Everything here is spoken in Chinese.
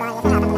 歌也非常。